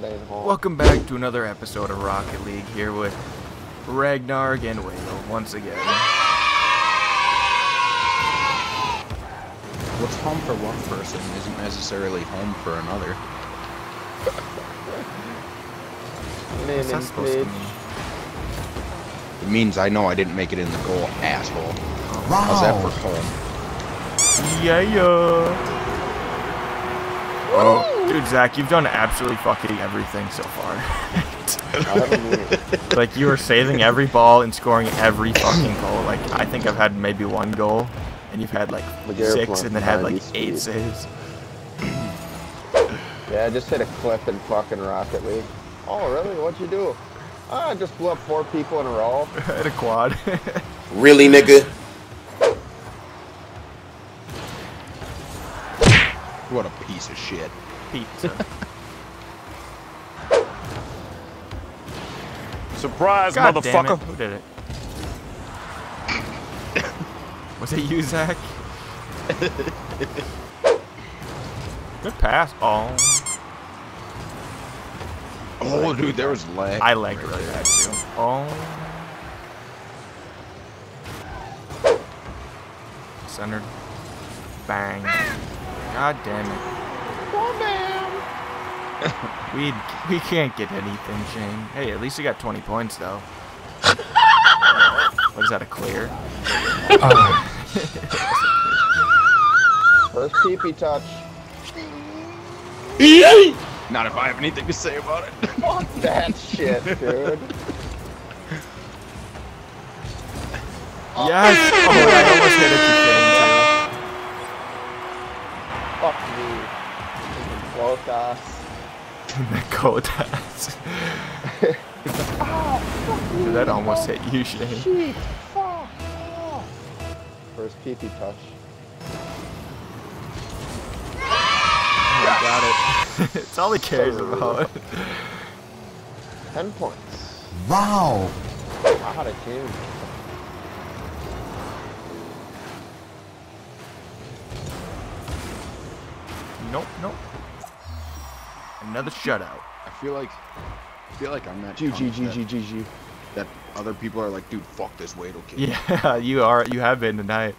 that. Welcome back to another episode of Rocket League here with Ragnar and Waylo once again. What's home for one person isn't necessarily home for another. What's that supposed to mean? It means I know I didn't make it in the goal, asshole. Wow. How's that for home? Yeah, yeah. Oh, dude, Zach, you've done absolutely fucking everything so far. like you are saving every ball and scoring every fucking goal. Like I think I've had maybe one goal, and you've had like six, and then had like eight saves. yeah, I just hit a clip in fucking Rocket League. Oh, really? What'd you do? Oh, I just blew up four people in a row. Hit a quad. really, nigga? What a piece of shit. Pizza. Surprise, God motherfucker! Who did it? Was it you, Zach? Good pass. Oh. Oh, dude, there was lag. I it really bad too. Oh. Centered. Bang. God damn it. we we can't get anything, Shane. Hey, at least you got 20 points though. what is that? A clear? First peepee touch. Not if I have anything to say about it. Fuck that shit, dude. Yes! Oh, I almost hit it to Shane too. Fuck that almost hit you, Shane. First pee pee touch. Oh, got it. it's all he cares about. Ten points. Wow. Out of tune. Nope, nope. Another shutout. I feel like I feel like I'm that G G cunt G that- G G G. that other people are like, dude, fuck this weight, okay? Yeah, you are. You have been tonight.